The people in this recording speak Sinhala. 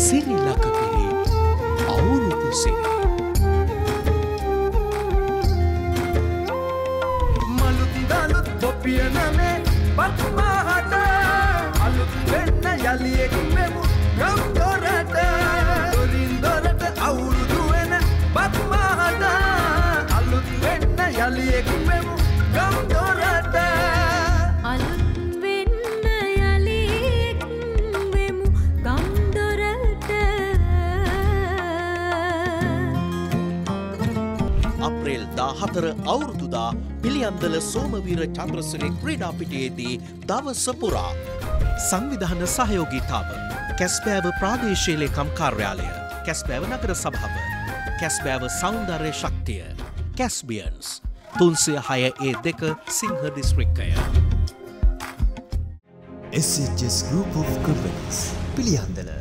සිරිලකපිරි අවුරුදු සිරි මලුත් දලුත් බොපියනනේ පත්මාහට අලුත් වෙන්න යලියෙක් මෙමු ගම් දොරට දොරින් දොරට අවුරුදු වෙන පත්මාහට අලුත් වෙන්න යලියෙක් මෙමු ගම් දොරට අප්‍රේල් දා හතර අවුරුදුදා පිළියන්දල සෝමවීර චන්ද්‍රසරේ ක්‍රීඩාපිටයේදී දවස පුරා. සංවිධාන සහයෝගීතාව. කැස්පෑව ප්‍රාදේශීලේකම් කාර්යාලය. කැස්පෑව නගර සභාව. කැස්බෑව සෞන්දර්ය ශක්තිය. කැස්බියන්ස් තුන්සය හය ඒ දෙක සිංහ දිස්ත්‍රික්කය. SHS Group of Companies. Piliyandala.